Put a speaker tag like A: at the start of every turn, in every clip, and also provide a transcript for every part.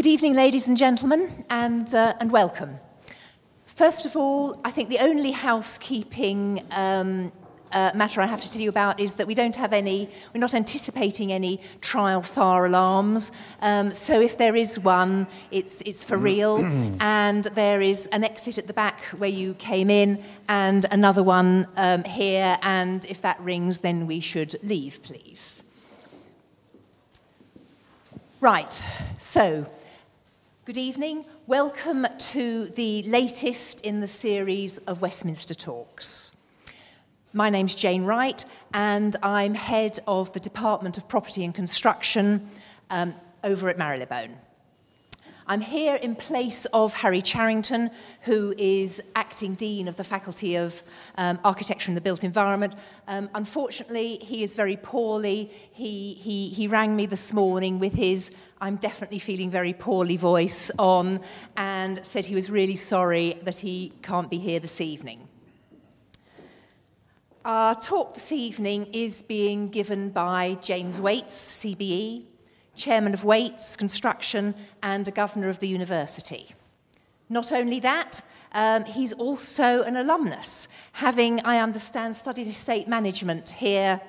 A: Good evening, ladies and gentlemen, and, uh, and welcome. First of all, I think the only housekeeping um, uh, matter I have to tell you about is that we don't have any, we're not anticipating any trial fire alarms. Um, so if there is one, it's, it's for real. and there is an exit at the back where you came in and another one um, here. And if that rings, then we should leave, please. Right, so good evening. Welcome to the latest in the series of Westminster Talks. My name's Jane Wright, and I'm head of the Department of Property and Construction um, over at Marylebone. I'm here in place of Harry Charrington, who is acting dean of the Faculty of um, Architecture and the Built Environment. Um, unfortunately, he is very poorly. He, he, he rang me this morning with his I'm definitely feeling very poorly voice on and said he was really sorry that he can't be here this evening. Our talk this evening is being given by James Wates, CBE, Chairman of Wates Construction and a Governor of the University. Not only that, um, he's also an alumnus, having, I understand, studied estate management here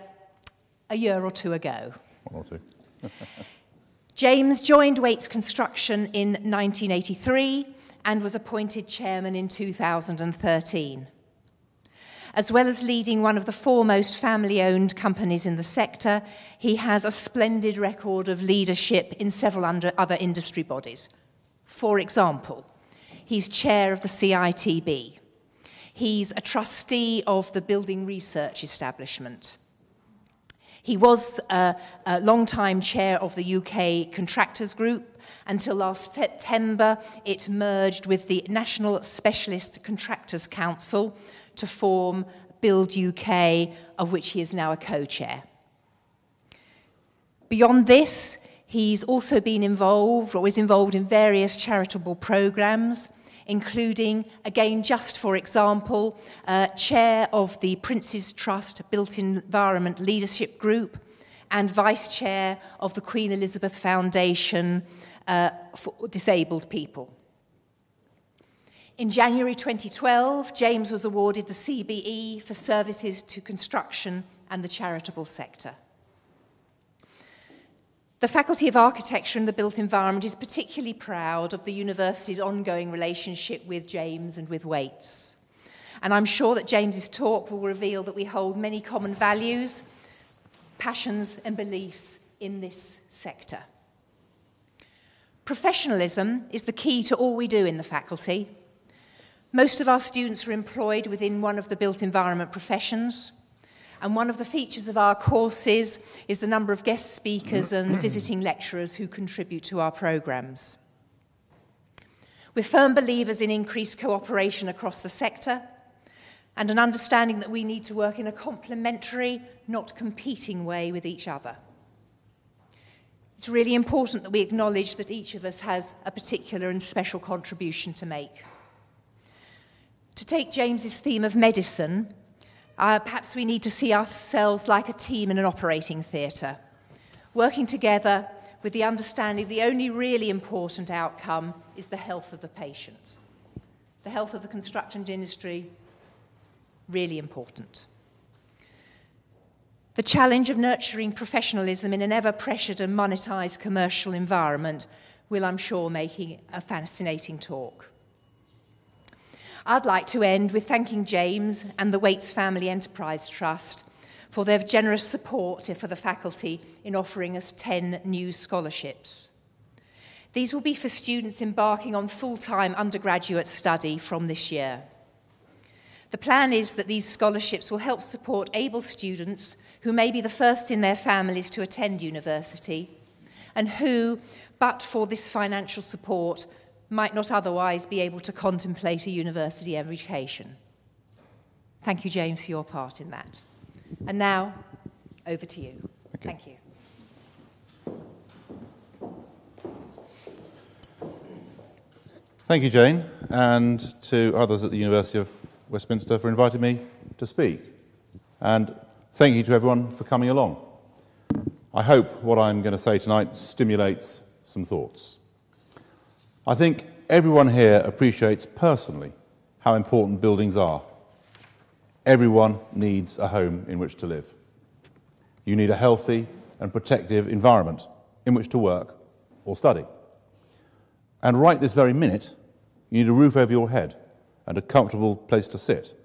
A: a year or two ago.
B: One or two.
A: James joined Wates Construction in 1983 and was appointed chairman in 2013 as well as leading one of the foremost family owned companies in the sector, he has a splendid record of leadership in several other industry bodies. For example, he's chair of the CITB. He's a trustee of the Building Research Establishment. He was a, a long-time chair of the UK Contractors Group until last September it merged with the National Specialist Contractors Council, to form Build UK, of which he is now a co-chair. Beyond this, he's also been involved or is involved in various charitable programs, including, again, just for example, uh, chair of the Prince's Trust Built Environment Leadership Group and vice chair of the Queen Elizabeth Foundation uh, for Disabled People. In January 2012, James was awarded the CBE for services to construction and the charitable sector. The Faculty of Architecture and the Built Environment is particularly proud of the university's ongoing relationship with James and with Wates. And I'm sure that James's talk will reveal that we hold many common values, passions and beliefs in this sector. Professionalism is the key to all we do in the faculty, most of our students are employed within one of the built environment professions. And one of the features of our courses is the number of guest speakers and visiting lecturers who contribute to our programs. We're firm believers in increased cooperation across the sector and an understanding that we need to work in a complementary, not competing way with each other. It's really important that we acknowledge that each of us has a particular and special contribution to make. To take James's theme of medicine, uh, perhaps we need to see ourselves like a team in an operating theatre, working together with the understanding the only really important outcome is the health of the patient. The health of the construction industry, really important. The challenge of nurturing professionalism in an ever pressured and monetised commercial environment will, I'm sure, make a fascinating talk. I'd like to end with thanking James and the Wates Family Enterprise Trust for their generous support for the faculty in offering us 10 new scholarships. These will be for students embarking on full-time undergraduate study from this year. The plan is that these scholarships will help support able students who may be the first in their families to attend university and who, but for this financial support, might not otherwise be able to contemplate a university education. Thank you, James, for your part in that. And now, over to you. Okay. Thank you.
B: Thank you, Jane, and to others at the University of Westminster for inviting me to speak. And thank you to everyone for coming along. I hope what I'm going to say tonight stimulates some thoughts. I think everyone here appreciates personally how important buildings are. Everyone needs a home in which to live. You need a healthy and protective environment in which to work or study. And right this very minute, you need a roof over your head and a comfortable place to sit.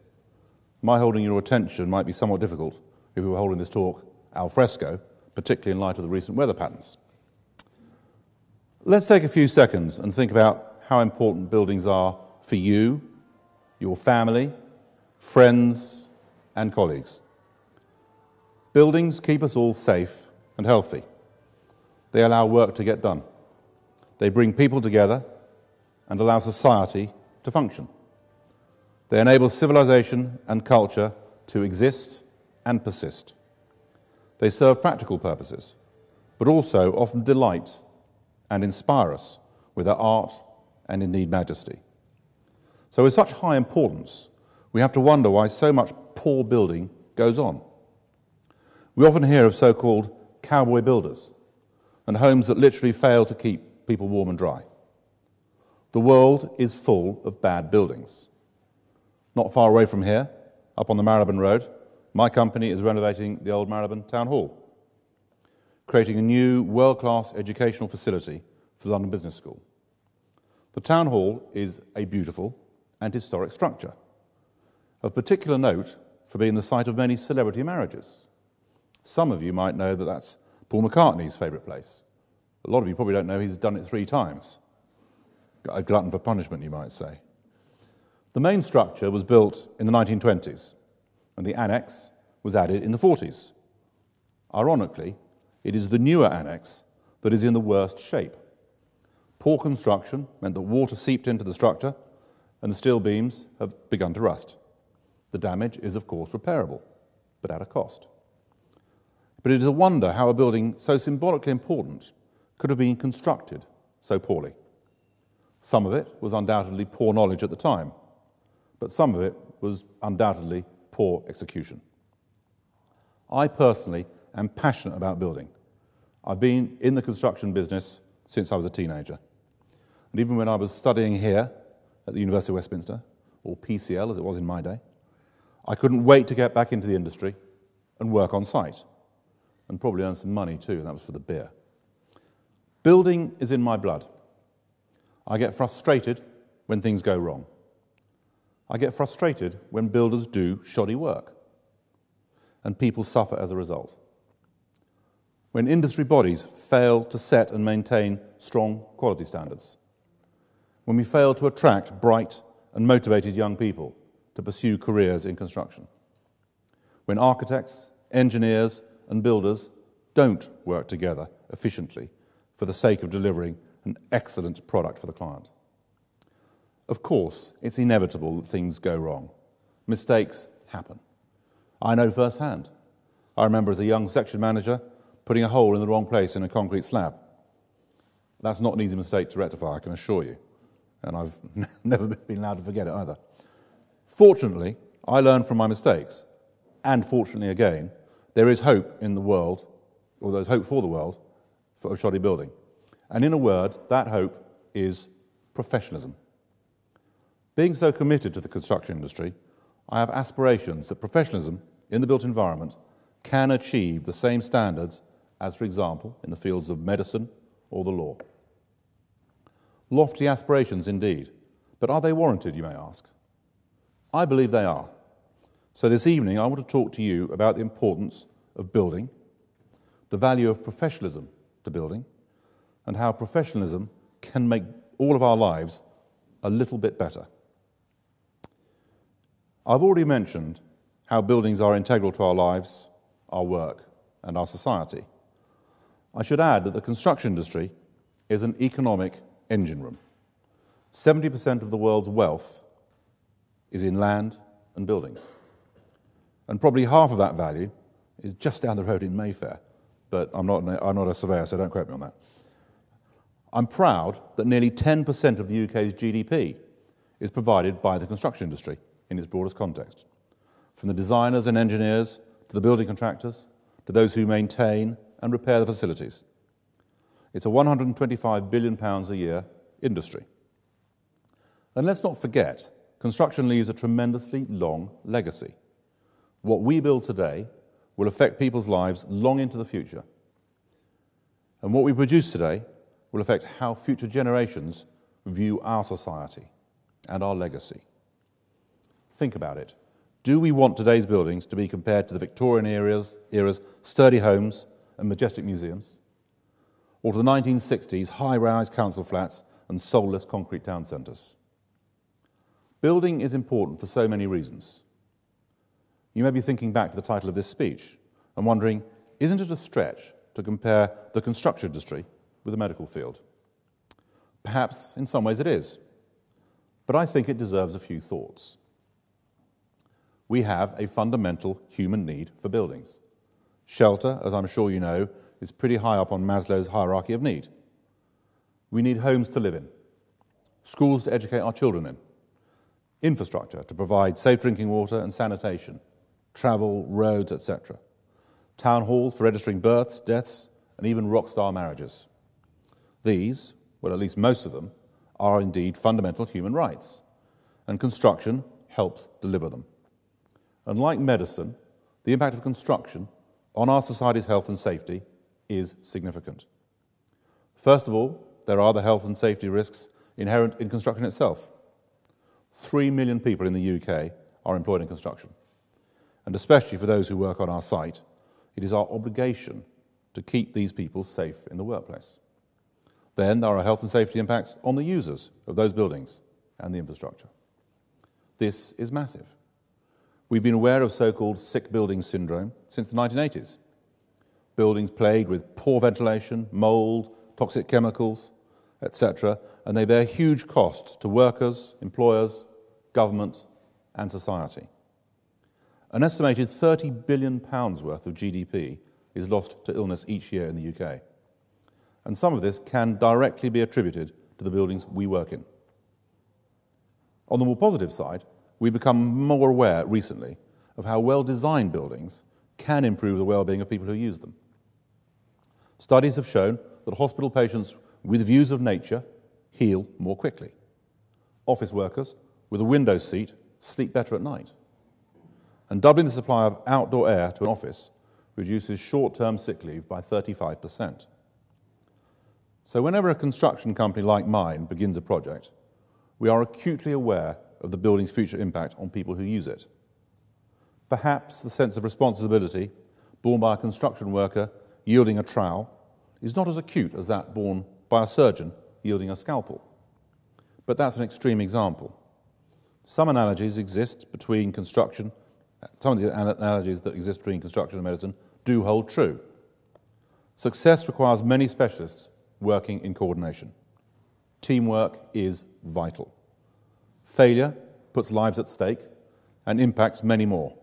B: My holding your attention might be somewhat difficult if we were holding this talk al fresco, particularly in light of the recent weather patterns. Let's take a few seconds and think about how important buildings are for you, your family, friends, and colleagues. Buildings keep us all safe and healthy. They allow work to get done. They bring people together and allow society to function. They enable civilization and culture to exist and persist. They serve practical purposes, but also often delight and inspire us with their art and indeed majesty. So, with such high importance, we have to wonder why so much poor building goes on. We often hear of so called cowboy builders and homes that literally fail to keep people warm and dry. The world is full of bad buildings. Not far away from here, up on the Marylebone Road, my company is renovating the old Marylebone Town Hall, creating a new world class educational facility for London Business School. The Town Hall is a beautiful and historic structure, of particular note for being the site of many celebrity marriages. Some of you might know that that's Paul McCartney's favourite place. A lot of you probably don't know he's done it three times. A glutton for punishment, you might say. The main structure was built in the 1920s, and the annex was added in the 40s. Ironically, it is the newer annex that is in the worst shape. Poor construction meant that water seeped into the structure, and the steel beams have begun to rust. The damage is, of course, repairable, but at a cost. But it is a wonder how a building so symbolically important could have been constructed so poorly. Some of it was undoubtedly poor knowledge at the time, but some of it was undoubtedly poor execution. I personally am passionate about building. I've been in the construction business since I was a teenager. And even when I was studying here at the University of Westminster, or PCL as it was in my day, I couldn't wait to get back into the industry and work on site, and probably earn some money too, and that was for the beer. Building is in my blood. I get frustrated when things go wrong. I get frustrated when builders do shoddy work and people suffer as a result. When industry bodies fail to set and maintain strong quality standards. When we fail to attract bright and motivated young people to pursue careers in construction. When architects, engineers, and builders don't work together efficiently for the sake of delivering an excellent product for the client. Of course, it's inevitable that things go wrong. Mistakes happen. I know firsthand. I remember as a young section manager putting a hole in the wrong place in a concrete slab. That's not an easy mistake to rectify, I can assure you. And I've never been allowed to forget it either. Fortunately, I learned from my mistakes. And fortunately, again, there is hope in the world, or there's hope for the world, for a shoddy building. And in a word, that hope is professionalism. Being so committed to the construction industry, I have aspirations that professionalism in the built environment can achieve the same standards as, for example, in the fields of medicine or the law. Lofty aspirations indeed, but are they warranted, you may ask? I believe they are. So this evening, I want to talk to you about the importance of building, the value of professionalism to building, and how professionalism can make all of our lives a little bit better. I've already mentioned how buildings are integral to our lives, our work, and our society. I should add that the construction industry is an economic engine room. 70% of the world's wealth is in land and buildings. And probably half of that value is just down the road in Mayfair. But I'm not, I'm not a surveyor, so don't quote me on that. I'm proud that nearly 10% of the UK's GDP is provided by the construction industry in its broadest context. From the designers and engineers to the building contractors to those who maintain and repair the facilities. It's a £125 billion a year industry. And let's not forget, construction leaves a tremendously long legacy. What we build today will affect people's lives long into the future. And what we produce today will affect how future generations view our society and our legacy. Think about it. Do we want today's buildings to be compared to the Victorian era's, era's sturdy homes and majestic museums? Or to the 1960s high rise council flats and soulless concrete town centres? Building is important for so many reasons. You may be thinking back to the title of this speech and wondering isn't it a stretch to compare the construction industry with the medical field? Perhaps in some ways it is, but I think it deserves a few thoughts. We have a fundamental human need for buildings. Shelter, as I'm sure you know, is pretty high up on Maslow's hierarchy of need. We need homes to live in, schools to educate our children in, infrastructure to provide safe drinking water and sanitation, travel, roads, etc., town halls for registering births, deaths, and even rock star marriages. These, well, at least most of them, are indeed fundamental human rights, and construction helps deliver them. And like medicine, the impact of construction on our society's health and safety is significant. First of all, there are the health and safety risks inherent in construction itself. Three million people in the UK are employed in construction. And especially for those who work on our site, it is our obligation to keep these people safe in the workplace. Then there are health and safety impacts on the users of those buildings and the infrastructure. This is massive. We've been aware of so called sick building syndrome since the 1980s. Buildings plagued with poor ventilation, mold, toxic chemicals, etc., and they bear huge costs to workers, employers, government, and society. An estimated £30 billion worth of GDP is lost to illness each year in the UK. And some of this can directly be attributed to the buildings we work in. On the more positive side, we've become more aware recently of how well designed buildings can improve the well being of people who use them. Studies have shown that hospital patients with views of nature heal more quickly. Office workers with a window seat sleep better at night. And doubling the supply of outdoor air to an office reduces short term sick leave by 35%. So, whenever a construction company like mine begins a project, we are acutely aware of the building's future impact on people who use it. Perhaps the sense of responsibility borne by a construction worker yielding a trowel is not as acute as that borne by a surgeon yielding a scalpel. But that's an extreme example. Some analogies exist between construction, some of the analogies that exist between construction and medicine do hold true. Success requires many specialists working in coordination. Teamwork is vital. Failure puts lives at stake and impacts many more.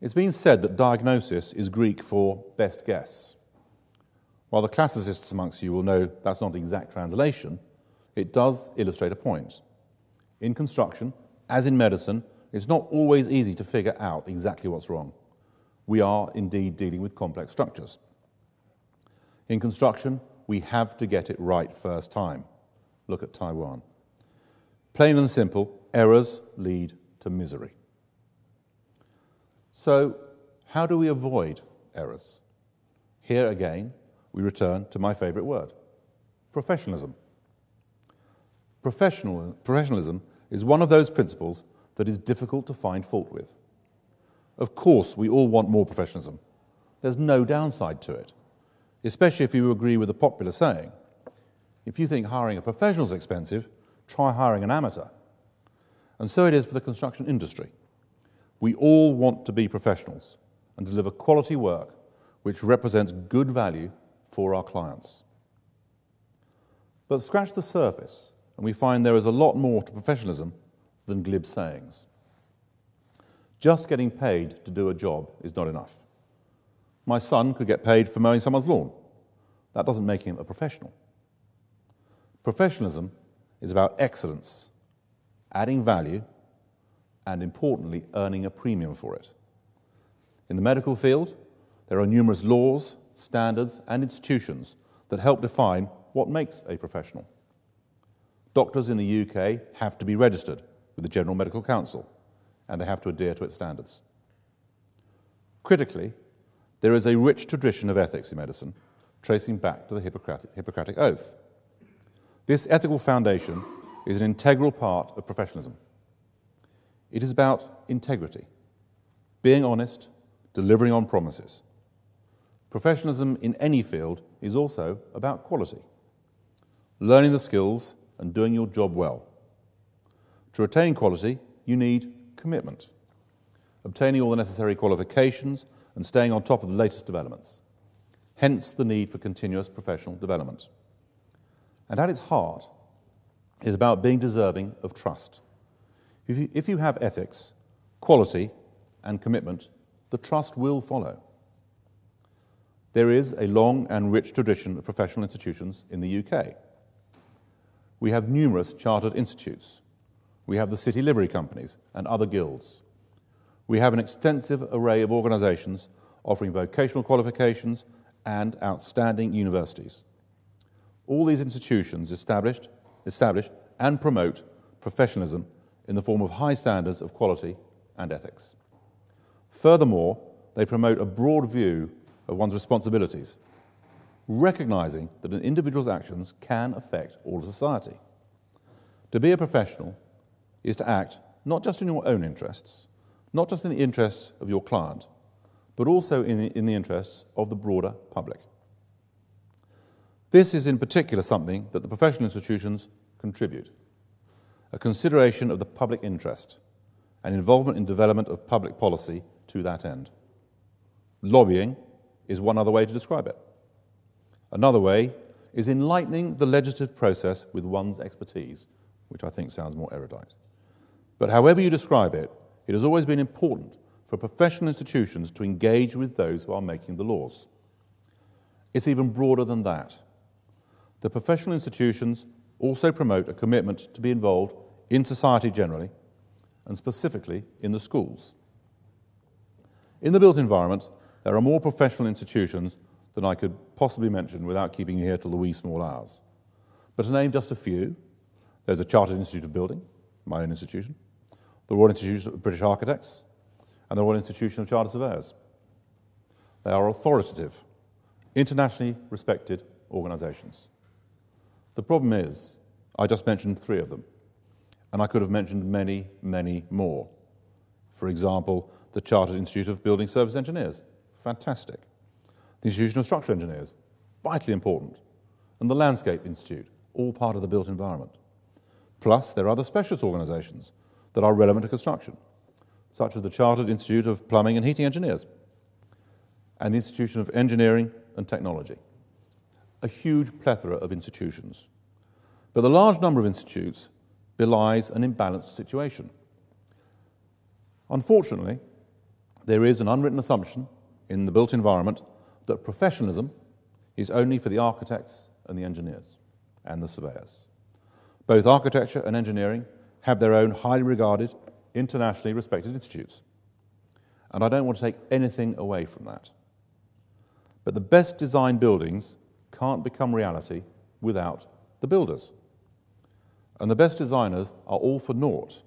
B: It's been said that diagnosis is Greek for best guess. While the classicists amongst you will know that's not the exact translation, it does illustrate a point. In construction, as in medicine, it's not always easy to figure out exactly what's wrong. We are indeed dealing with complex structures. In construction, we have to get it right first time. Look at Taiwan. Plain and simple, errors lead to misery. So, how do we avoid errors? Here again, we return to my favourite word professionalism. Professional, professionalism is one of those principles that is difficult to find fault with. Of course, we all want more professionalism. There's no downside to it, especially if you agree with the popular saying if you think hiring a professional is expensive, try hiring an amateur. And so it is for the construction industry. We all want to be professionals and deliver quality work which represents good value for our clients. But scratch the surface, and we find there is a lot more to professionalism than glib sayings. Just getting paid to do a job is not enough. My son could get paid for mowing someone's lawn. That doesn't make him a professional. Professionalism is about excellence, adding value, and importantly, earning a premium for it. In the medical field, there are numerous laws, standards, and institutions that help define what makes a professional. Doctors in the UK have to be registered with the General Medical Council, and they have to adhere to its standards. Critically, there is a rich tradition of ethics in medicine, tracing back to the Hippocratic, Oath. This ethical foundation is an integral part of professionalism. It is about integrity, being honest, delivering on promises. Professionalism in any field is also about quality, learning the skills and doing your job well. To retain quality, you need commitment, obtaining all the necessary qualifications and staying on top of the latest developments. Hence the need for continuous professional development. And at its heart is about being deserving of trust. If you, if you have ethics, quality, and commitment, the trust will follow. There is a long and rich tradition of professional institutions in the UK. We have numerous chartered institutes. We have the city livery companies and other guilds. We have an extensive array of organisations offering vocational qualifications and outstanding universities. All these institutions established, establish and promote professionalism in the form of high standards of quality and ethics. Furthermore, they promote a broad view of one's responsibilities, recognizing that an individual's actions can affect all of society. To be a professional is to act not just in your own interests, not just in the interests of your client, but also in the, in the interests of the broader public. This is in particular something that the professional institutions contribute a consideration of the public interest and involvement in development of public policy to that end. Lobbying is one other way to describe it. Another way is enlightening the legislative process with one's expertise, which I think sounds more erudite. But however you describe it, it has always been important for professional institutions to engage with those who are making the laws. It's even broader than that. The professional institutions also promote a commitment to be involved in society generally, and specifically in the schools. In the built environment, there are more professional institutions than I could possibly mention without keeping you here till the wee small hours. But to name just a few, there's a Chartered Institute of Building, my own institution, the Royal Institute of British Architects, and the Royal Institution of Chartered Surveyors. They are authoritative, internationally respected organisations. The problem is, I just mentioned three of them, and I could have mentioned many, many more. For example, the Chartered Institute of Building Service Engineers, fantastic. The Institution of Structural Engineers, vitally important. And the Landscape Institute, all part of the built environment. Plus, there are other specialist organisations that are relevant to construction, such as the Chartered Institute of Plumbing and Heating Engineers and the Institution of Engineering and Technology a huge plethora of institutions. But the large number of institutes belies an imbalanced situation. Unfortunately, there is an unwritten assumption in the built environment that professionalism is only for the architects and the engineers and the surveyors. Both architecture and engineering have their own highly regarded, internationally respected institutes. And I don't want to take anything away from that. But the best designed buildings can't become reality without the builders. And the best designers are all for naught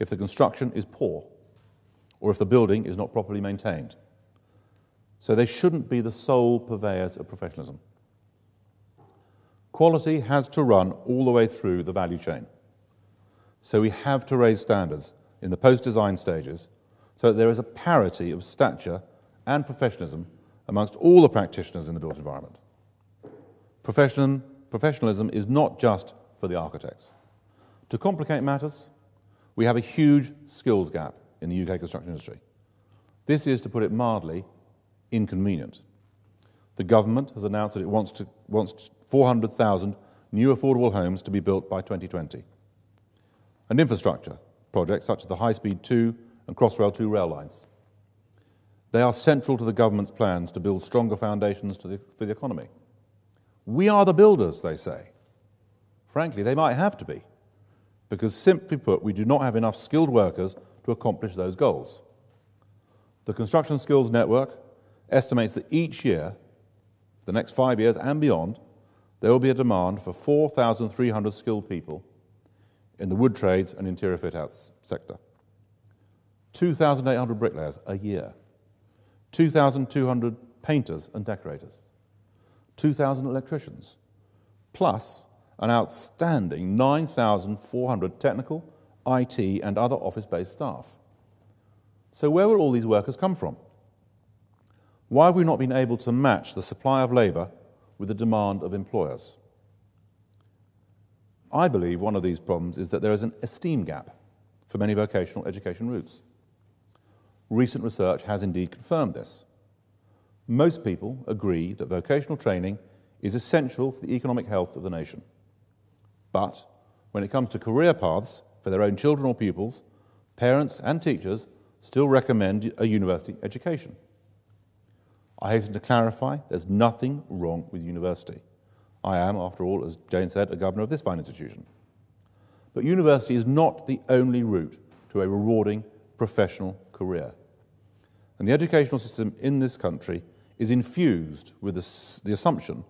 B: if the construction is poor or if the building is not properly maintained. So they shouldn't be the sole purveyors of professionalism. Quality has to run all the way through the value chain. So we have to raise standards in the post design stages so that there is a parity of stature and professionalism amongst all the practitioners in the built environment. Professionalism is not just for the architects. To complicate matters, we have a huge skills gap in the UK construction industry. This is, to put it mildly, inconvenient. The government has announced that it wants, wants 400,000 new affordable homes to be built by 2020. And infrastructure projects such as the High Speed 2 and Crossrail 2 rail lines. They are central to the government's plans to build stronger foundations the, for the economy. We are the builders, they say. Frankly, they might have to be, because simply put, we do not have enough skilled workers to accomplish those goals. The Construction Skills Network estimates that each year, the next five years and beyond, there will be a demand for 4,300 skilled people in the wood trades and interior fit outs sector, 2,800 bricklayers a year, 2,200 painters and decorators, 2,000 electricians, plus an outstanding 9,400 technical, IT, and other office based staff. So, where will all these workers come from? Why have we not been able to match the supply of labour with the demand of employers? I believe one of these problems is that there is an esteem gap for many vocational education routes. Recent research has indeed confirmed this. Most people agree that vocational training is essential for the economic health of the nation. But when it comes to career paths for their own children or pupils, parents and teachers still recommend a university education. I hasten to clarify there's nothing wrong with university. I am, after all, as Jane said, a governor of this fine institution. But university is not the only route to a rewarding professional career. And the educational system in this country is infused with the, assumption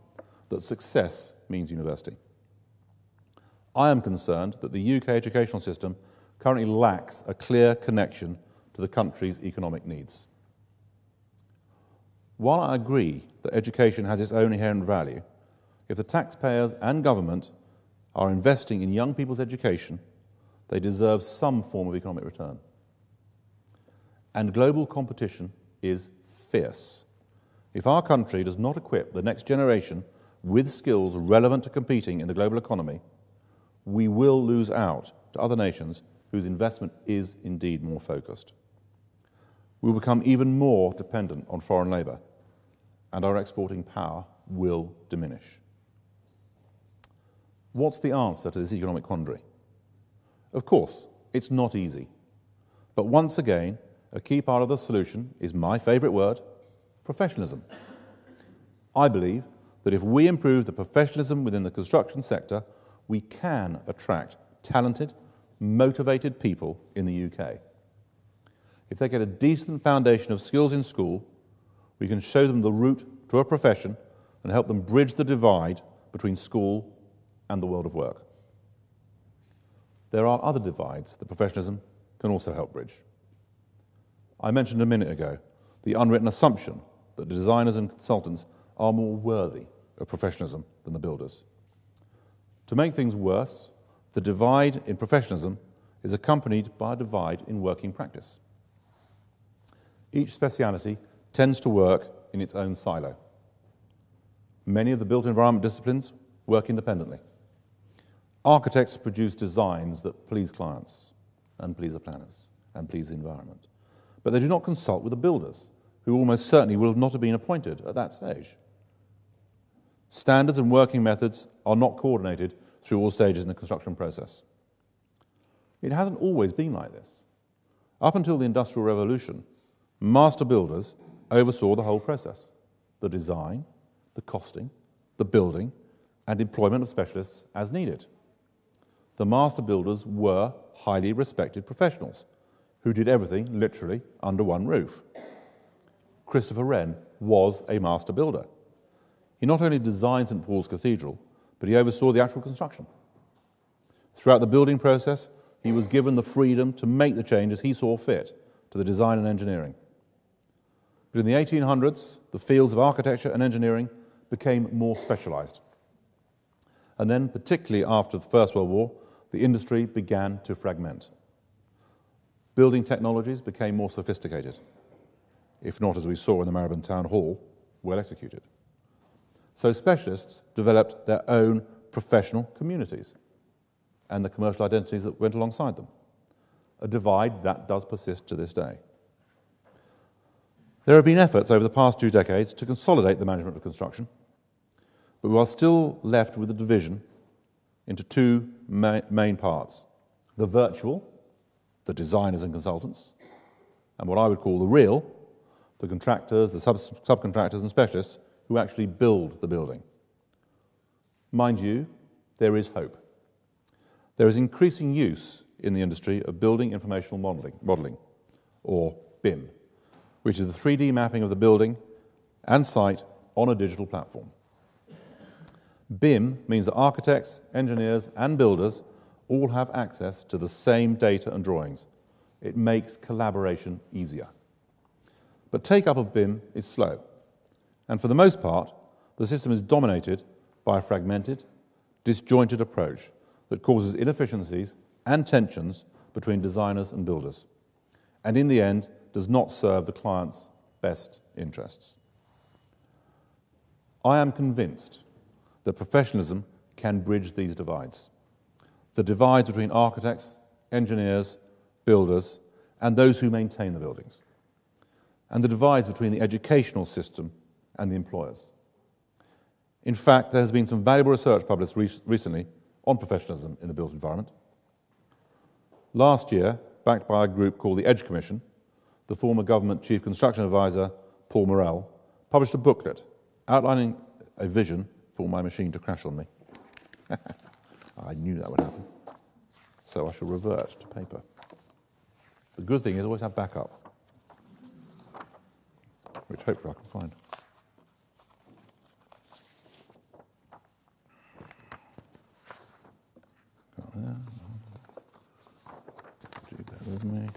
B: that success means university. I am concerned that the UK educational system currently lacks a clear connection to the country's economic needs. While I agree that education has its own inherent value, if the taxpayers and government are investing in young people's education, they deserve some form of economic return. And global competition is fierce. If our country does not equip the next generation with skills relevant to competing in the global economy, we will lose out to other nations whose investment is indeed more focused. We will become even more dependent on foreign labour, and our exporting power will diminish. What's the answer to this economic quandary? Of course, it's not easy. But once again, a key part of the solution is my favourite word professionalism. I believe that if we improve the professionalism within the construction sector, we can attract talented, motivated people in the UK. If they get a decent foundation of skills in school, we can show them the route to a profession and help them bridge the divide between school and the world of work. There are other divides that professionalism can also help bridge. I mentioned a minute ago the unwritten assumption that the designers and consultants are more worthy of professionalism than the builders. To make things worse, the divide in professionalism is accompanied by a divide in working practice. Each speciality tends to work in its own silo. Many of the built environment disciplines work independently. Architects produce designs that please clients and please the planners and please the environment. But they do not consult with the builders who almost certainly will not have been appointed at that stage. Standards and working methods are not coordinated through all stages in the construction process. It hasn't always been like this. Up until the Industrial Revolution, master builders oversaw the whole process the design, the costing, the building, and employment of specialists as needed. The master builders were highly respected professionals who did everything literally under one roof. Christopher Wren was a master builder. He not only designed St Paul's Cathedral, but he oversaw the actual construction. Throughout the building process, he was given the freedom to make the changes he saw fit to the design and engineering. But in the 1800s, the fields of architecture and engineering became more specialized. And then, particularly after the First World War, the industry began to fragment. Building technologies became more sophisticated if not, as we saw in the Marylebone Town Hall, well executed. So specialists developed their own professional communities and the commercial identities that went alongside them. A divide that does persist to this day. There have been efforts over the past two decades to consolidate the management of construction, but we are still left with a division into two main parts the virtual, the designers and consultants, and what I would call the real, the contractors, the sub- subcontractors, and specialists who actually build the building. Mind you, there is hope. There is increasing use in the industry of building informational modeling, modeling, or BIM, which is the 3D mapping of the building and site on a digital platform. BIM means that architects, engineers, and builders all have access to the same data and drawings. It makes collaboration easier. But take up of BIM is slow, and for the most part, the system is dominated by a fragmented, disjointed approach that causes inefficiencies and tensions between designers and builders, and in the end does not serve the client's best interests. I am convinced that professionalism can bridge these divides. The divides between architects, engineers, builders, and those who maintain the buildings, and the divides between the educational system and the employers. In fact, there has been some valuable research published re- recently on professionalism in the built environment. Last year, backed by a group called the Edge Commission, the former government chief construction advisor, Paul Morrell, published a booklet outlining a vision for my machine to crash on me. I knew that would happen. So I shall revert to paper. The good thing is always have backup, which hopefully I can find. Got there. Do bear with me.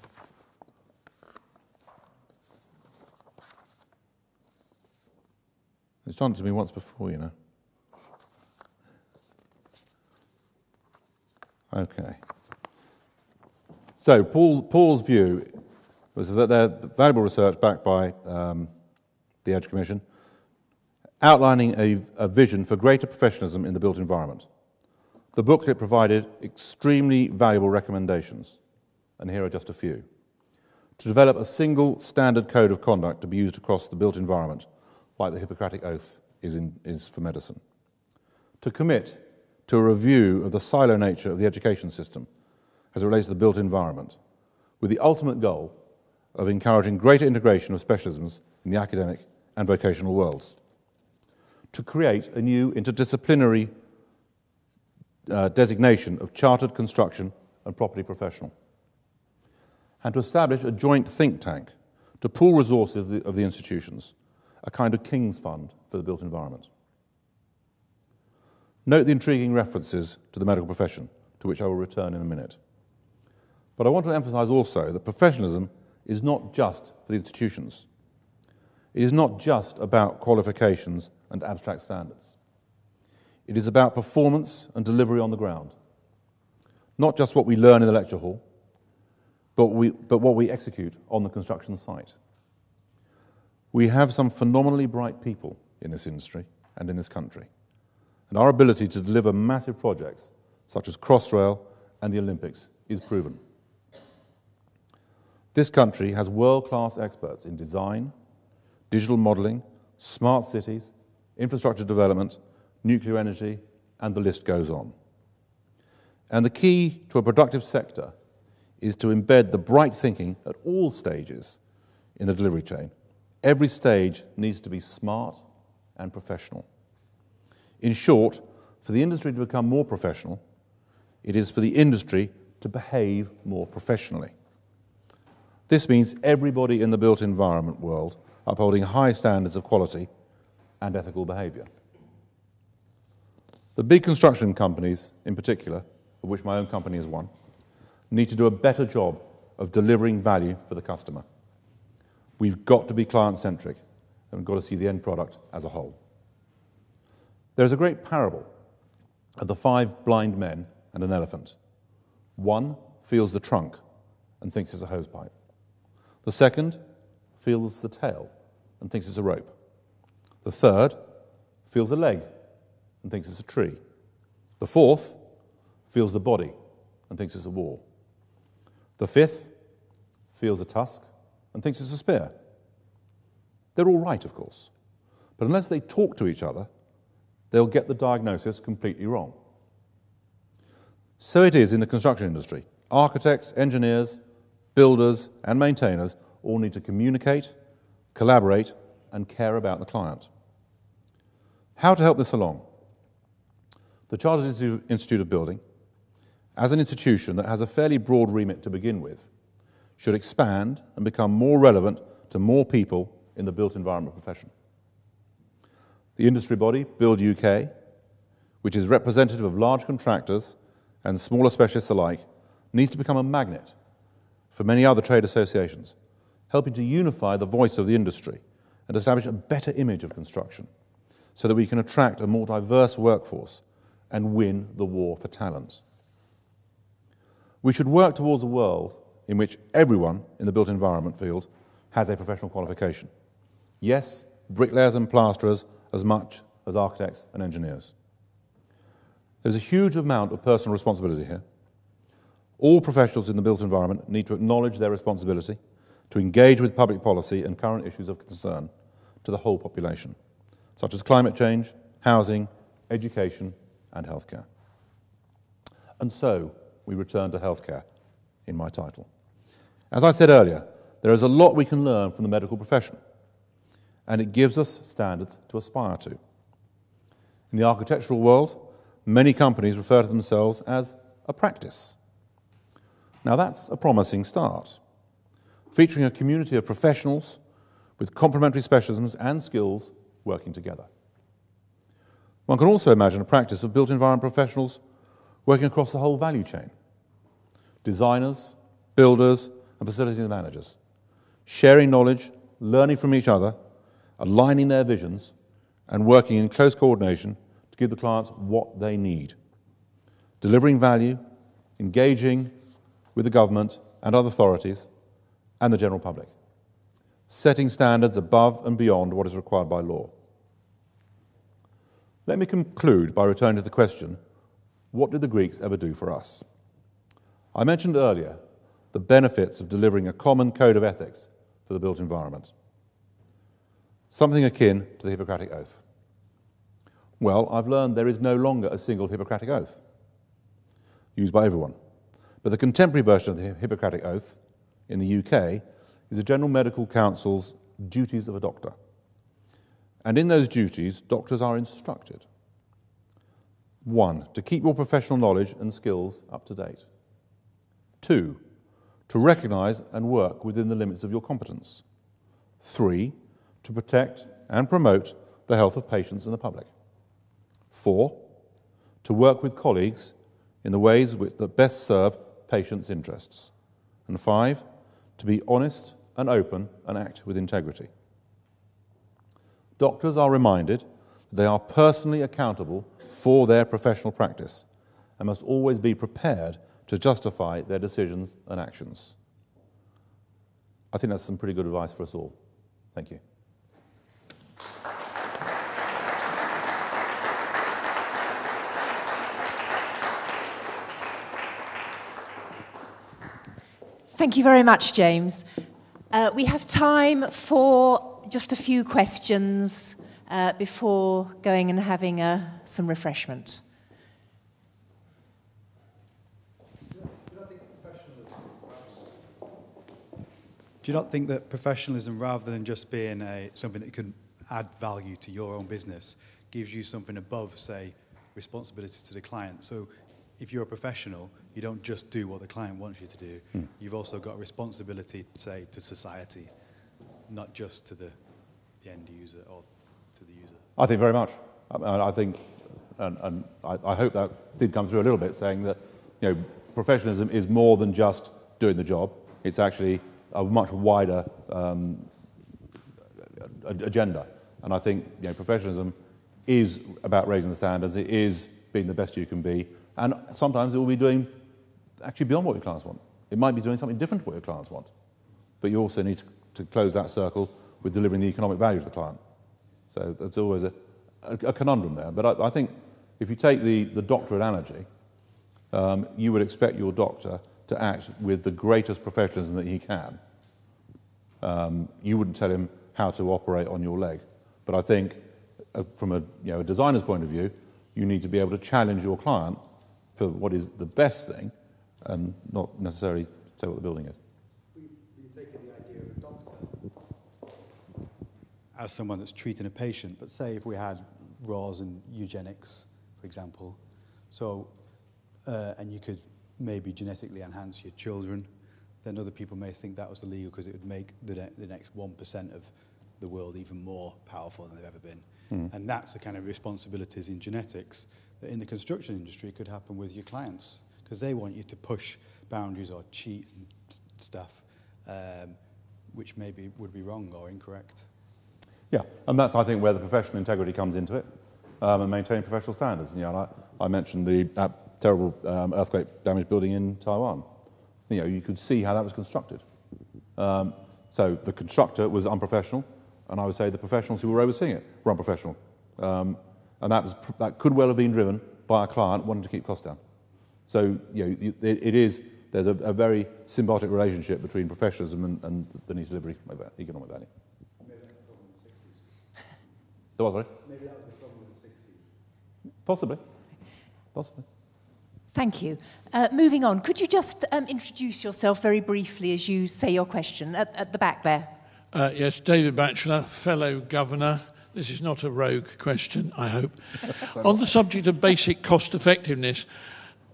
B: It's done to me once before, you know. Okay. So Paul, Paul's view was that they're valuable research backed by um, the Edge Commission outlining a, a vision for greater professionalism in the built environment. The booklet provided extremely valuable recommendations, and here are just a few. To develop a single standard code of conduct to be used across the built environment, like the Hippocratic Oath is, in, is for medicine. To commit to a review of the silo nature of the education system as it relates to the built environment, with the ultimate goal of encouraging greater integration of specialisms in the academic and vocational worlds. To create a new interdisciplinary uh, designation of chartered construction and property professional. And to establish a joint think tank to pool resources of the, of the institutions, a kind of King's Fund for the built environment. Note the intriguing references to the medical profession, to which I will return in a minute. But I want to emphasize also that professionalism is not just for the institutions. It is not just about qualifications and abstract standards. It is about performance and delivery on the ground. Not just what we learn in the lecture hall, but, we, but what we execute on the construction site. We have some phenomenally bright people in this industry and in this country. And our ability to deliver massive projects, such as Crossrail and the Olympics, is proven. This country has world class experts in design, digital modelling, smart cities, infrastructure development, nuclear energy, and the list goes on. And the key to a productive sector is to embed the bright thinking at all stages in the delivery chain. Every stage needs to be smart and professional. In short, for the industry to become more professional, it is for the industry to behave more professionally. This means everybody in the built environment world upholding high standards of quality and ethical behaviour. The big construction companies, in particular, of which my own company is one, need to do a better job of delivering value for the customer. We've got to be client centric and we've got to see the end product as a whole. There's a great parable of the five blind men and an elephant. One feels the trunk and thinks it's a hosepipe. The second feels the tail and thinks it's a rope. The third feels a leg and thinks it's a tree. The fourth feels the body and thinks it's a wall. The fifth feels a tusk and thinks it's a spear. They're all right, of course, but unless they talk to each other, they'll get the diagnosis completely wrong. So it is in the construction industry. Architects, engineers, builders, and maintainers all need to communicate, collaborate, and care about the client. How to help this along? The Chartered Institute of Building, as an institution that has a fairly broad remit to begin with, should expand and become more relevant to more people in the built environment profession. The industry body, Build UK, which is representative of large contractors and smaller specialists alike, needs to become a magnet for many other trade associations, helping to unify the voice of the industry and establish a better image of construction so that we can attract a more diverse workforce and win the war for talent. We should work towards a world in which everyone in the built environment field has a professional qualification. Yes, bricklayers and plasterers as much as architects and engineers. There's a huge amount of personal responsibility here. All professionals in the built environment need to acknowledge their responsibility to engage with public policy and current issues of concern to the whole population, such as climate change, housing, education, and healthcare. And so we return to healthcare in my title. As I said earlier, there is a lot we can learn from the medical profession, and it gives us standards to aspire to. In the architectural world, many companies refer to themselves as a practice. Now, that's a promising start, featuring a community of professionals with complementary specialisms and skills working together. One can also imagine a practice of built environment professionals working across the whole value chain designers, builders, and facilities managers, sharing knowledge, learning from each other, aligning their visions, and working in close coordination to give the clients what they need, delivering value, engaging with the government and other authorities and the general public, setting standards above and beyond what is required by law. Let me conclude by returning to the question what did the Greeks ever do for us? I mentioned earlier the benefits of delivering a common code of ethics for the built environment, something akin to the Hippocratic Oath. Well, I've learned there is no longer a single Hippocratic Oath used by everyone. But the contemporary version of the Hippocratic Oath in the UK is the General Medical Council's duties of a doctor. And in those duties, doctors are instructed one, to keep your professional knowledge and skills up to date. Two, to recognize and work within the limits of your competence. Three, to protect and promote the health of patients and the public. Four, to work with colleagues in the ways that best serve patients' interests. And five, to be honest and open and act with integrity. Doctors are reminded that they are personally accountable for their professional practice and must always be prepared to justify their decisions and actions. I think that's some pretty good advice for us all. Thank you.
A: Thank you very much, James. Uh, we have time for just a few questions uh, before going and having uh, some refreshment.
C: Do you not think that professionalism, rather than just being a, something that can add value to your own business, gives you something above, say, responsibility to the client? So if you're a professional, you don't just do what the client wants you to do. Mm. You've also got a responsibility, say, to society, not just to the, the end user or to the user.
B: I think very much. I, I think, and, and I, I, hope that did come through a little bit, saying that you know, professionalism is more than just doing the job. It's actually a much wider um, agenda. And I think you know, professionalism is about raising the standards. It is being the best you can be. And sometimes it will be doing actually beyond what your clients want. It might be doing something different to what your clients want. But you also need to, to close that circle with delivering the economic value to the client. So there's always a, a, a conundrum there. But I, I, think if you take the, the doctor analogy, um, you would expect your doctor to act with the greatest professionalism that he can. Um, you wouldn't tell him how to operate on your leg. But I think uh, from a, you know, a designer's point of view, you need to be able to challenge your client for what is the best thing and not necessarily say what the building is.
C: We're taking the idea of as someone that's treating a patient, but say if we had RAWs and eugenics, for example, so, uh, and you could maybe genetically enhance your children, then other people may think that was illegal because it would make the, ne the next 1% of the world even more powerful than they've ever been. Mm. And that's the kind of responsibilities in genetics that in the construction industry could happen with your clients because they want you to push boundaries or cheat and stuff, um, which maybe would be wrong or incorrect.
B: Yeah, and that's, I think, where the professional integrity comes into it um, and maintaining professional standards. You know, I, I mentioned the that terrible um, earthquake damaged building in Taiwan. You know, you could see how that was constructed. Um, so the constructor was unprofessional, and I would say the professionals who were overseeing it were unprofessional. Um, and that, was, that could well have been driven by a client wanting to keep costs down. So you know, it, it is, there's a, a very symbiotic relationship between professionalism and, and the need to deliver economic value. There was, sorry? Maybe that was the problem with the 60s. Possibly. Possibly.
A: Thank you. Uh, moving on, could you just um, introduce yourself very briefly as you say your question at, at the back there?
D: Uh, yes, David Batchelor, fellow governor. This is not a rogue question, I hope. On the subject of basic cost effectiveness,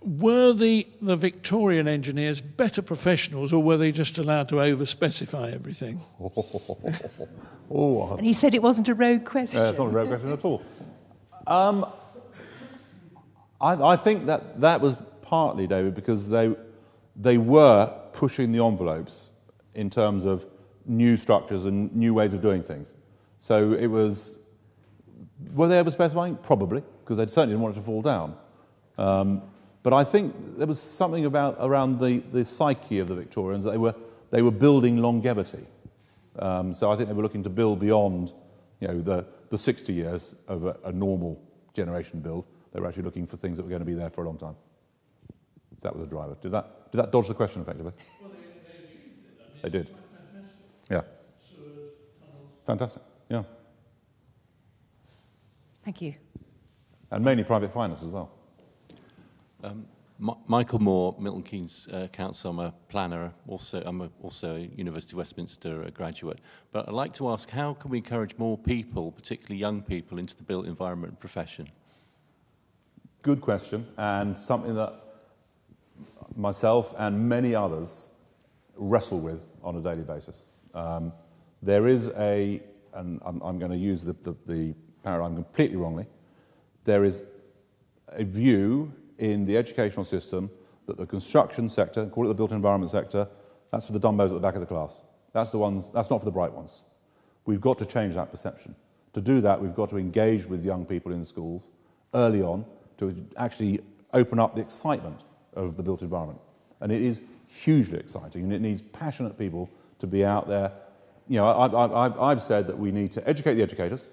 D: were the, the Victorian engineers better professionals or were they just allowed to over specify everything?
A: oh, and he said it wasn't a rogue question.
B: Uh, not a rogue question at all. Um, I, I think that that was partly, David, because they, they were pushing the envelopes in terms of new structures and new ways of doing things. So it was, were they over specifying? Probably, because they certainly didn't want it to fall down. Um, but I think there was something about around the, the psyche of the Victorians. They were, they were building longevity. Um, so I think they were looking to build beyond you know, the, the 60 years of a, a normal generation build. They were actually looking for things that were going to be there for a long time. So that was the driver. Did that, did that dodge the question effectively?
D: Well, they, they achieved it. I mean,
B: they did.
D: Fantastic.
B: Yeah. Fantastic. Yeah.
A: Thank you.
B: And mainly private finance as well.
E: Um, Michael Moore, Milton Keynes uh, Council. I'm a planner. Also, I'm a, also a University of Westminster uh, graduate. But I'd like to ask, how can we encourage more people, particularly young people, into the built environment profession?
B: Good question, and something that myself and many others wrestle with on a daily basis. Um, there is a, and I'm, I'm going to use the, the, the paradigm completely wrongly, there is a view in the educational system that the construction sector, call it the built environment sector, that's for the dumbos at the back of the class. That's, the ones, that's not for the bright ones. We've got to change that perception. To do that, we've got to engage with young people in schools early on to actually open up the excitement of the built environment. And it is hugely exciting, and it needs passionate people to be out there. You know, I, I've said that we need to educate the educators,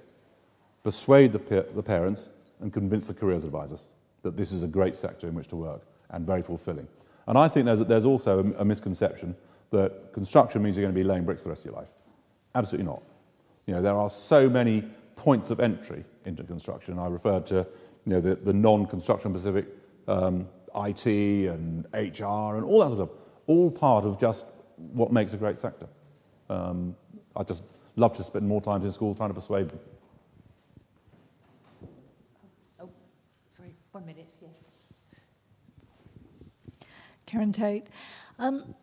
B: persuade the, the parents, and convince the careers advisors that this is a great sector in which to work and very fulfilling. And I think there's, there's also a, a misconception that construction means you're going to be laying bricks the rest of your life. Absolutely not. You know, there are so many points of entry into construction. I referred to you know, the, the non-construction specific um, IT and HR and all that sort of all part of just what makes a great sector. Um, I just love to spend more time in school trying to persuade them.
A: Oh, sorry, one minute, yes.
F: Karen Tate. Um,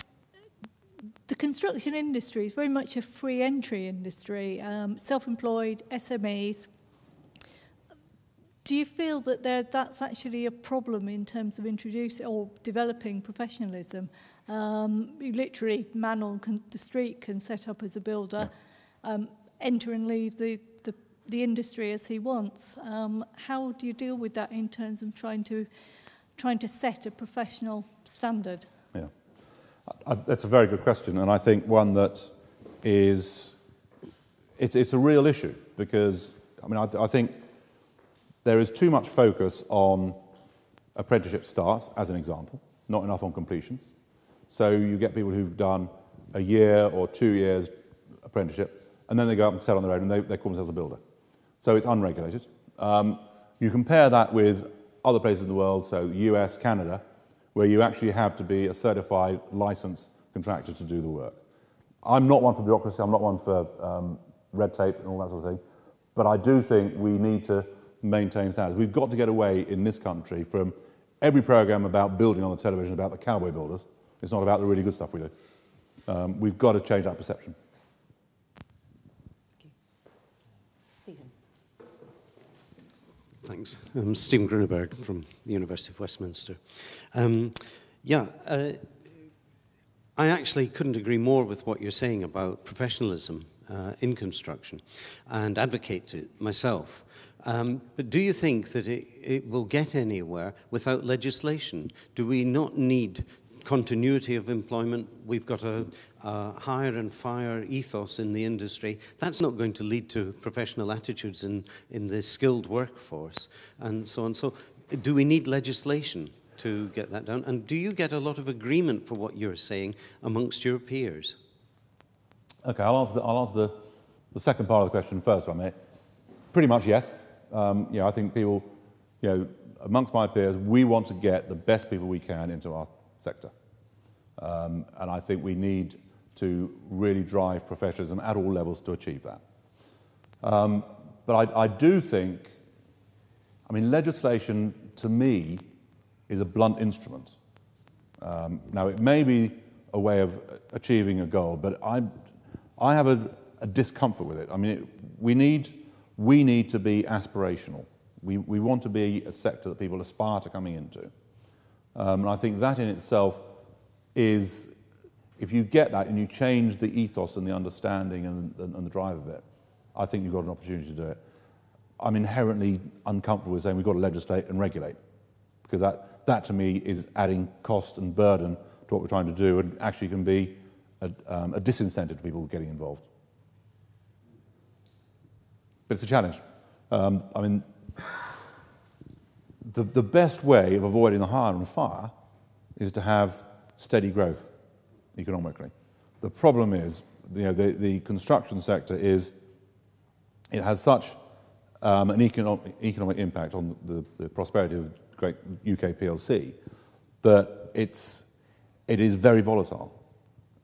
F: the construction industry is very much a free entry industry, um, self-employed, SMEs. Do you feel that that's actually a problem in terms of introducing or developing professionalism? Um, you literally, man on the street can set up as a builder, yeah. um, enter and leave the the industry as he wants. Um, how do you deal with that in terms of trying to trying to set a professional standard?
B: Yeah, I, that's a very good question, and I think one that is it's, it's a real issue because I mean I, I think there is too much focus on apprenticeship starts as an example, not enough on completions. So you get people who've done a year or two years apprenticeship, and then they go up and sell on the road and they, they call themselves a builder. So it's unregulated. Um, you compare that with other places in the world, so the US, Canada, where you actually have to be a certified licensed contractor to do the work. I'm not one for bureaucracy, I'm not one for um, red tape and all that sort of thing, but I do think we need to maintain standards. We've got to get away in this country from every program about building on the television about the cowboy builders. It's not about the really good stuff we do. Um, we've got to change that perception.
G: Thanks. I'm Stephen Gruneberg from the University of Westminster. Um, yeah, uh, I actually couldn't agree more with what you're saying about professionalism uh, in construction and advocate it myself. Um, but do you think that it, it will get anywhere without legislation? Do we not need continuity of employment. We've got a, a, hire and fire ethos in the industry. That's not going to lead to professional attitudes in, in the skilled workforce and so on. So, do we need legislation to get that done? And do you get a lot of agreement for what you're saying amongst your peers?
B: Okay, I'll answer the, I'll answer the, the second part of the question first, if I may. Pretty much yes. Um, you know, I think people, you know, amongst my peers, we want to get the best people we can into our sector. Um, and I think we need to really drive professionalism at all levels to achieve that. Um, but I, I do think, I mean, legislation to me is a blunt instrument. Um, now, it may be a way of achieving a goal, but I, I have a, a discomfort with it. I mean, it, we, need, we need to be aspirational. We, we want to be a sector that people aspire to coming into. Um, and I think that in itself is if you get that and you change the ethos and the understanding and, and, and, the drive of it, I think you've got an opportunity to do it. I'm inherently uncomfortable with saying we've got to legislate and regulate because that, that to me is adding cost and burden to what we're trying to do and actually can be a, um, a disincentive to people getting involved. But it's a challenge. Um, I mean, the, the best way of avoiding the hire and fire is to have steady growth economically. The problem is, you know, the, the construction sector is, it has such um, an economic, economic impact on the, the prosperity of great UK PLC that it's, it is very volatile.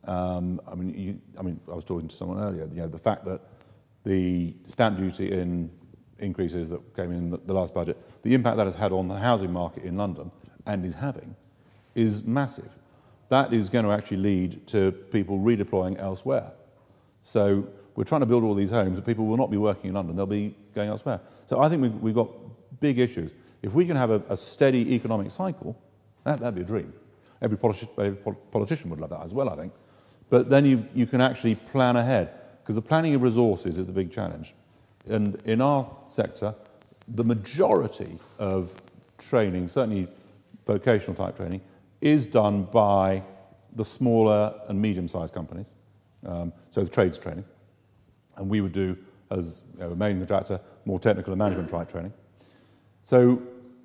B: Um, I, mean, you, I mean, I was talking to someone earlier, you know, the fact that the stamp duty in increases that came in the last budget, the impact that has had on the housing market in London and is having is massive. That is going to actually lead to people redeploying elsewhere. So we're trying to build all these homes, but people will not be working in London, they'll be going elsewhere. So I think we've, we've got big issues. If we can have a, a steady economic cycle, that, that'd be a dream. Every, politi every politician would love that as well, I think. But then you, you can actually plan ahead, because the planning of resources is the big challenge. And in our sector, the majority of training, certainly vocational type training, is done by the smaller and medium-sized companies, um, so the trades training. And we would do, as you know, a main contractor, more technical and management type training. So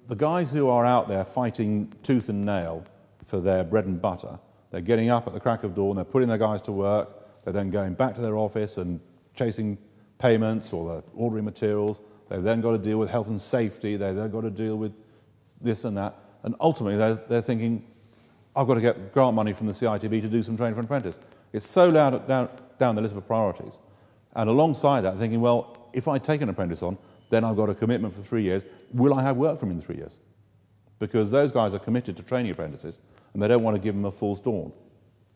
B: the guys who are out there fighting tooth and nail for their bread and butter, they're getting up at the crack of dawn, they're putting their guys to work, they're then going back to their office and chasing payments or the ordering materials. They've then got to deal with health and safety. They've then got to deal with this and that. And ultimately, they're, they're thinking, I've got to get grant money from the CITB to do some training for an apprentice. It's so loud down, down the list of priorities. And alongside that, thinking, well, if I take an apprentice on, then I've got a commitment for three years. Will I have work from him in three years? Because those guys are committed to training apprentices, and they don't want to give them a false dawn.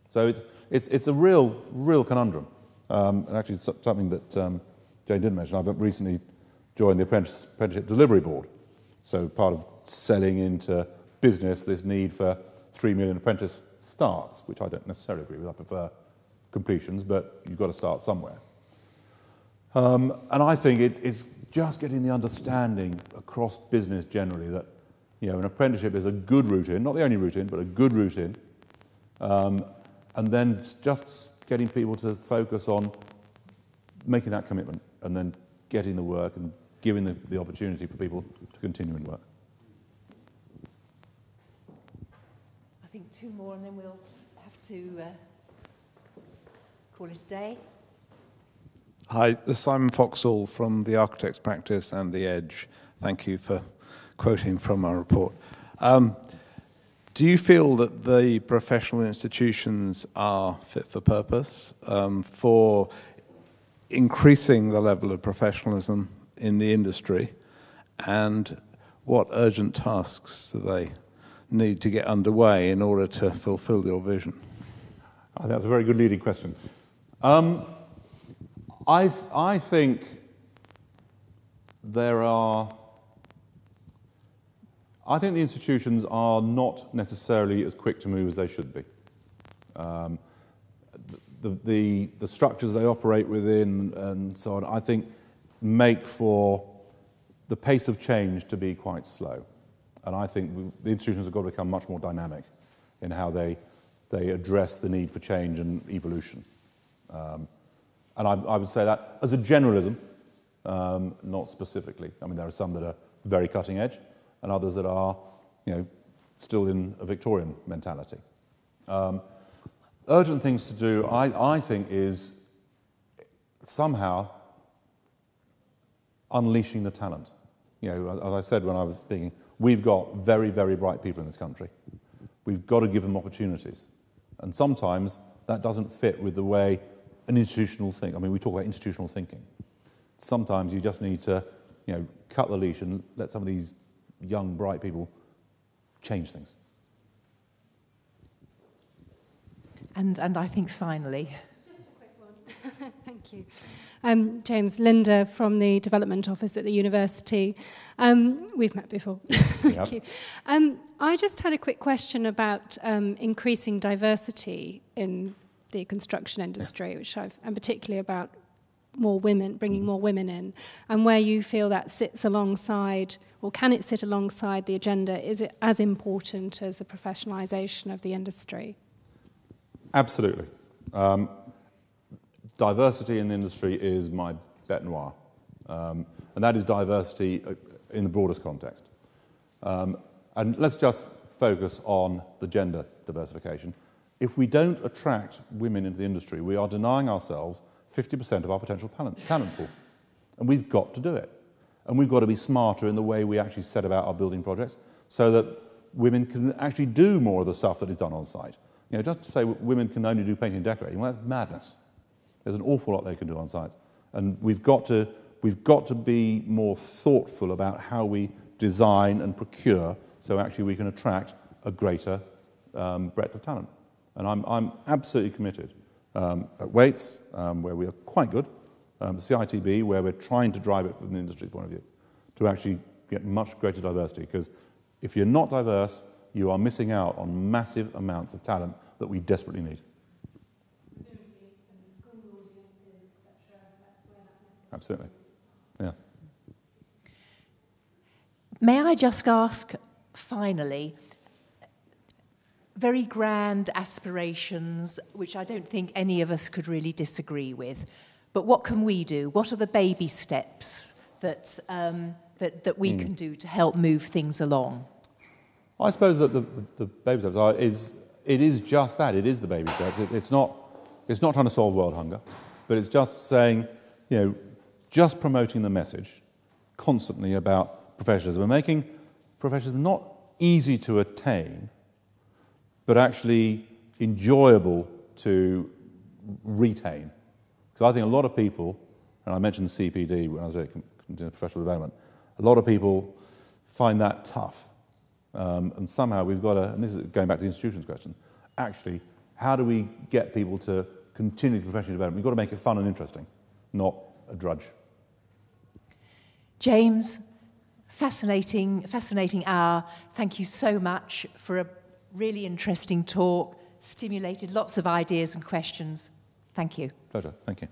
B: So it's, it's, it's a real, real conundrum. Um, and actually, it's something that um, Jane didn't mention, I've recently joined the Apprenticeship Delivery Board. So part of selling into business this need for 3 million apprentice starts, which I don't necessarily agree with. I prefer completions, but you've got to start somewhere. Um, and I think it, it's just getting the understanding across business generally that you know, an apprenticeship is a good route in, not the only route in, but a good route in. Um, and then just getting people to focus on making that commitment and then getting the work and giving the, the opportunity for people to continue in work.
A: I think two more and then we'll have to uh, call it a day.
H: Hi, Simon Foxell from the Architects Practice and The Edge. Thank you for quoting from our report. Um, do you feel that the professional institutions are fit for purpose um, for increasing the level of professionalism in the industry and what urgent tasks do they need to get underway in order to fulfill your vision?
B: I think that's a very good leading question. Um, I, I think there are I think the institutions are not necessarily as quick to move as they should be. Um, the, the, the structures they operate within and so on, I think, make for the pace of change to be quite slow. And I think the institutions have got to become much more dynamic in how they, they address the need for change and evolution. Um, and I, I would say that as a generalism, um, not specifically. I mean, there are some that are very cutting edge and others that are, you know, still in a Victorian mentality. Um, urgent things to do, I, I think, is somehow unleashing the talent. You know, as I said when I was speaking, we've got very, very bright people in this country. We've got to give them opportunities. And sometimes that doesn't fit with the way an institutional think. I mean, we talk about institutional thinking. Sometimes you just need to, you know, cut the leash and let some of these young, bright people change things.
A: And, and I think finally.
I: Just a quick one. Thank you. Um, James, Linda from the Development Office at the University. Um, we've met before. Thank yep. you. Um, I just had a quick question about um, increasing diversity in the construction industry, yeah. which I've, and particularly about more women, bringing more women in, and where you feel that sits alongside, or can it sit alongside the agenda? Is it as important as the professionalisation of the industry?
B: Absolutely. Um, diversity in the industry is my bête noire, um, and that is diversity uh, in the broadest context. Um, and let's just focus on the gender diversification. If we don't attract women into the industry, we are denying ourselves 50% of our potential talent, talent pool. And we've got to do it. And we've got to be smarter in the way we actually set about our building projects so that women can actually do more of the stuff that is done on site. You know, just to say women can only do painting and decorating, well, that's madness. There's an awful lot they can do on sites. And we've got to, we've got to be more thoughtful about how we design and procure so actually we can attract a greater um, breadth of talent. And I'm, I'm absolutely committed um, at Wates, um, where we are quite good, um, CITB, where we're trying to drive it from the industry's point of view, to actually get much greater diversity. Because if you're not diverse, you are missing out on massive amounts of talent that we desperately need. Absolutely. Yeah.
A: May I just ask, finally, very grand aspirations, which I don't think any of us could really disagree with. But what can we do? What are the baby steps that, um, that, that we mm. can do to help move things along?
B: I suppose that the, the, the baby steps are, is, it is just that. It is the baby steps. It, it's, not, it's not trying to solve world hunger, but it's just saying, you know, just promoting the message constantly about professionalism and making professionalism not easy to attain, but actually enjoyable to retain. Because I think a lot of people, and I mentioned CPD when I was doing professional development, a lot of people find that tough. Um, and somehow we've got to, and this is going back to the institutions question, actually, how do we get people to continue professional development? We've got to make it fun and interesting, not a drudge.
A: James, fascinating, fascinating hour. Thank you so much for a really interesting talk, stimulated lots of ideas and questions. Thank you.
B: Pleasure. Thank you.